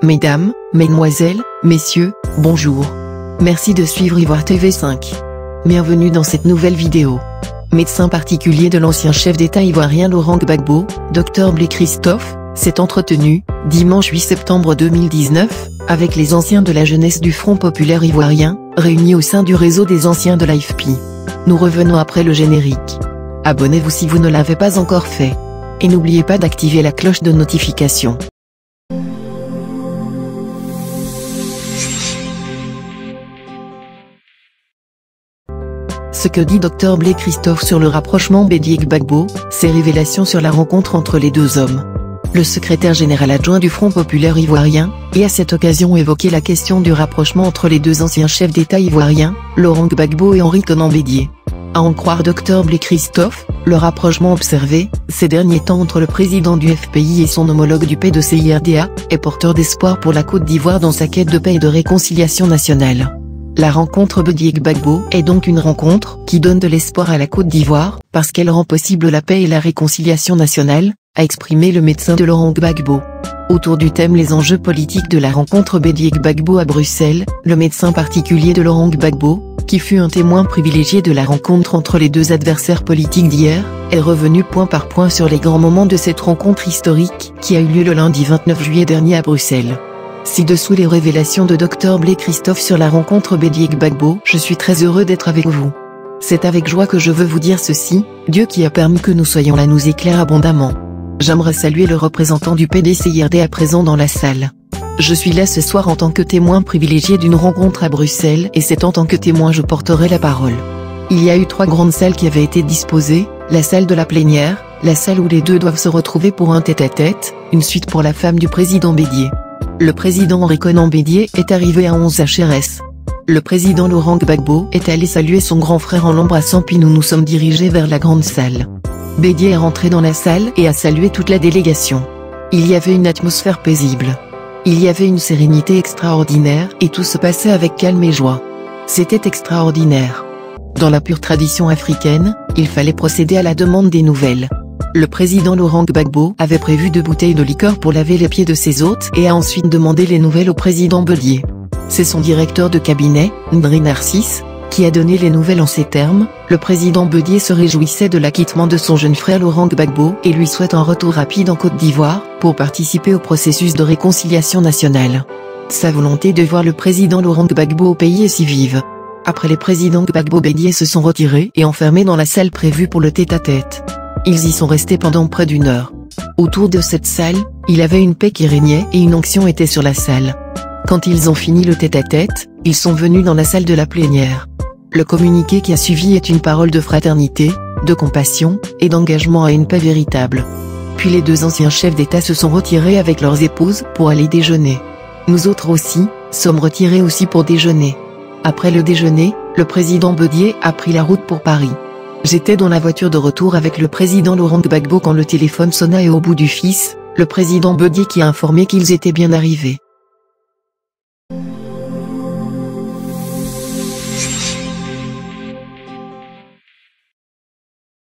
Mesdames, Mesdemoiselles, Messieurs, bonjour. Merci de suivre Ivoire TV 5. Bienvenue dans cette nouvelle vidéo. Médecin particulier de l'ancien chef d'État ivoirien Laurent Gbagbo, Dr Blé Christophe, s'est entretenu, dimanche 8 septembre 2019, avec les anciens de la jeunesse du Front Populaire Ivoirien, réunis au sein du réseau des anciens de l'AFP. Nous revenons après le générique. Abonnez-vous si vous ne l'avez pas encore fait. Et n'oubliez pas d'activer la cloche de notification. Ce que dit Dr Blé Christophe sur le rapprochement Bédié-Gbagbo, ses révélations sur la rencontre entre les deux hommes. Le secrétaire général adjoint du Front Populaire Ivoirien, et à cette occasion évoqué la question du rapprochement entre les deux anciens chefs d'État ivoiriens, Laurent Gbagbo et Henri Conan Bédié. À en croire Dr Blé Christophe, le rapprochement observé, ces derniers temps entre le président du FPI et son homologue du PDCIRDA, est porteur d'espoir pour la Côte d'Ivoire dans sa quête de paix et de réconciliation nationale. La rencontre Bediek-Bagbo est donc une rencontre qui donne de l'espoir à la Côte d'Ivoire, parce qu'elle rend possible la paix et la réconciliation nationale, a exprimé le médecin de Laurent Gbagbo. Autour du thème Les enjeux politiques de la rencontre Bediek-Bagbo à Bruxelles, le médecin particulier de Laurent Gbagbo, qui fut un témoin privilégié de la rencontre entre les deux adversaires politiques d'hier, est revenu point par point sur les grands moments de cette rencontre historique qui a eu lieu le lundi 29 juillet dernier à Bruxelles. Ci-dessous les révélations de Dr Blé Christophe sur la rencontre Bédiek Bagbo. Je suis très heureux d'être avec vous. C'est avec joie que je veux vous dire ceci, Dieu qui a permis que nous soyons là nous éclaire abondamment. J'aimerais saluer le représentant du PDCIRD à présent dans la salle. Je suis là ce soir en tant que témoin privilégié d'une rencontre à Bruxelles et c'est en tant que témoin je porterai la parole. Il y a eu trois grandes salles qui avaient été disposées, la salle de la plénière, la salle où les deux doivent se retrouver pour un tête-à-tête, une suite pour la femme du président Bédier. Le président Henri Conan Bédier est arrivé à 11 HRS. Le président Laurent Gbagbo est allé saluer son grand frère en l'embrassant puis nous nous sommes dirigés vers la grande salle. Bédier est rentré dans la salle et a salué toute la délégation. Il y avait une atmosphère paisible. Il y avait une sérénité extraordinaire et tout se passait avec calme et joie. C'était extraordinaire. Dans la pure tradition africaine, il fallait procéder à la demande des nouvelles. Le président Laurent Gbagbo avait prévu deux bouteilles de liqueur pour laver les pieds de ses hôtes et a ensuite demandé les nouvelles au président Belier. C'est son directeur de cabinet, Ndri Narcisse, qui a donné les nouvelles en ces termes, le président Bedier se réjouissait de l'acquittement de son jeune frère Laurent Gbagbo et lui souhaite un retour rapide en Côte d'Ivoire, pour participer au processus de réconciliation nationale. Sa volonté de voir le président Laurent Gbagbo au pays est si vive. Après les présidents Gbagbo Bédier se sont retirés et enfermés dans la salle prévue pour le tête-à-tête. Ils y sont restés pendant près d'une heure. Autour de cette salle, il avait une paix qui régnait et une onction était sur la salle. Quand ils ont fini le tête-à-tête, ils sont venus dans la salle de la plénière. Le communiqué qui a suivi est une parole de fraternité, de compassion, et d'engagement à une paix véritable. Puis les deux anciens chefs d'État se sont retirés avec leurs épouses pour aller déjeuner. Nous autres aussi, sommes retirés aussi pour déjeuner. Après le déjeuner, le président Bedier a pris la route pour Paris. J'étais dans la voiture de retour avec le président Laurent Gbagbo quand le téléphone sonna et au bout du fils, le président Bedier qui a informé qu'ils étaient bien arrivés.